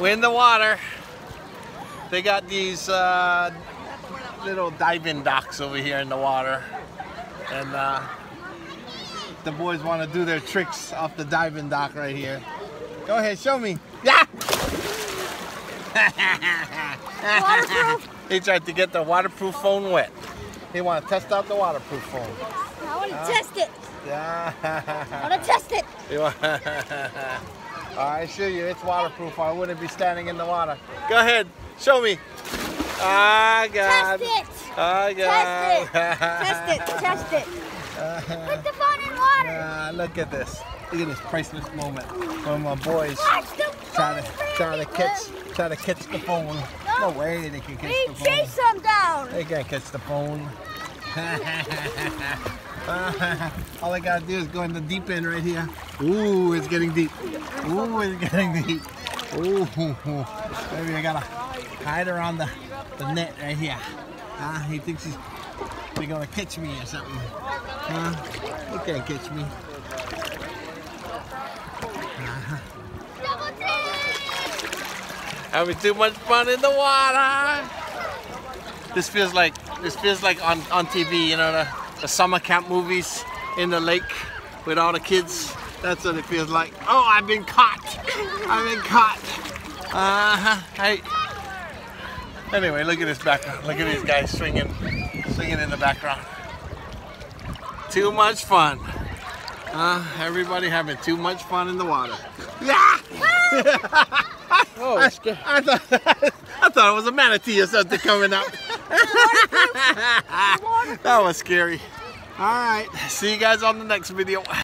We're in the water. They got these uh, little diving docks over here in the water. And uh, the boys want to do their tricks off the diving dock right here. Go ahead, show me. Yeah! Waterproof? he tried to get the waterproof phone wet. He want to test out the waterproof phone. I want to test it. Yeah. I want to test it. You want- I assure you, it's waterproof. I wouldn't be standing in the water. Go ahead, show me. Ah, God. Test it. Oh, God. Test it. Test it. Put the phone in water. Ah, look at this. Look at this priceless moment when my boys Watch the try to phone try to catch try to catch the phone. No way they can catch We the phone. chase them down. They can't catch the phone. All I gotta do is go in the deep end right here. Ooh, it's getting deep. Ooh, it's getting deep. Ooh, maybe I gotta hide around the, the net right here. Ah, he thinks he's they're gonna catch me or something. Huh? They can't catch me. Having too much fun in the water. This feels like this feels like on, on TV, you know, the, the summer camp movies in the lake with all the kids. That's what it feels like. Oh, I've been caught. I've been caught. Uh-huh. Hey. Anyway, look at this background. Look at these guys swinging, swinging in the background. Too much fun. Uh, everybody having too much fun in the water. Yeah! Oh, I, I thought I thought it was a manatee or something coming out. that was scary. All right, see you guys on the next video.